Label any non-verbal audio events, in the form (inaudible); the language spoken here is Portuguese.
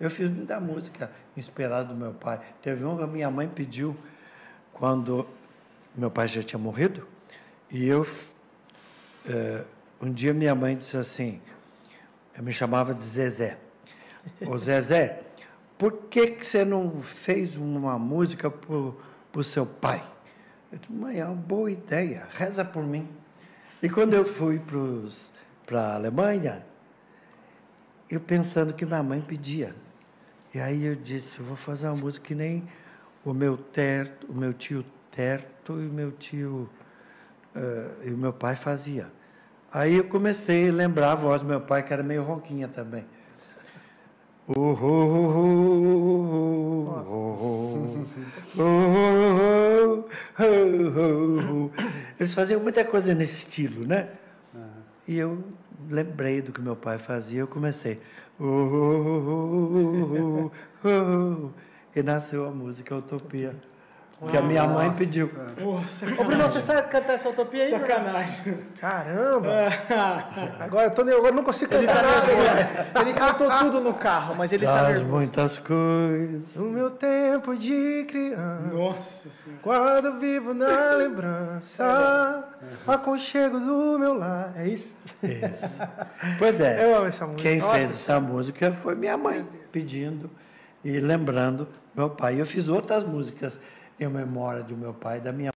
Eu fiz muita música inspirada do meu pai. Teve uma que minha mãe pediu quando meu pai já tinha morrido. E eu, eh, um dia minha mãe disse assim, eu me chamava de Zezé. Ô Zezé, por que, que você não fez uma música para o seu pai? Eu disse, mãe, é uma boa ideia, reza por mim. E quando eu fui para a Alemanha, eu pensando que minha mãe pedia. E aí eu disse, vou fazer uma música que nem o meu terto, o meu tio Terto e meu tio uh, e o meu pai fazia. Aí eu comecei a lembrar a voz do meu pai, que era meio ronquinha também. (laughs) Eles faziam muita coisa nesse estilo, né? E eu lembrei do que meu pai fazia, eu comecei. E nasceu a música Utopia. Que a minha mãe pediu. Nossa, Ô, Bruno, você sabe cantar essa utopia aí? Sacanagem. Caramba! agora eu, tô, agora não consigo cantar tá nada. Ele, ele cantou tudo no carro, mas ele das tá nervoso. muitas coisas. No meu tempo de criança. Nossa senhora. Quando vivo na lembrança, o aconchego do meu lar. É isso? Isso. Pois é. Eu amo essa música. Quem Nossa, fez essa música foi minha mãe, pedindo e lembrando meu pai. Eu fiz outras músicas em memória do meu pai e da minha